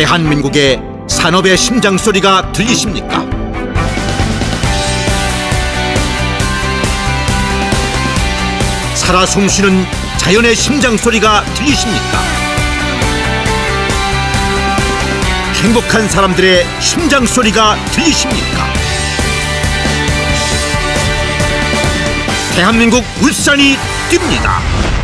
대한민국의 산업의 심장 소리가 들리십니까? 살아 숨쉬는 자연의 심장 소리가 들리십니까? 행복한 사람들의 심장 소리가 들리십니까? 대한민국 울산이 뜁니다.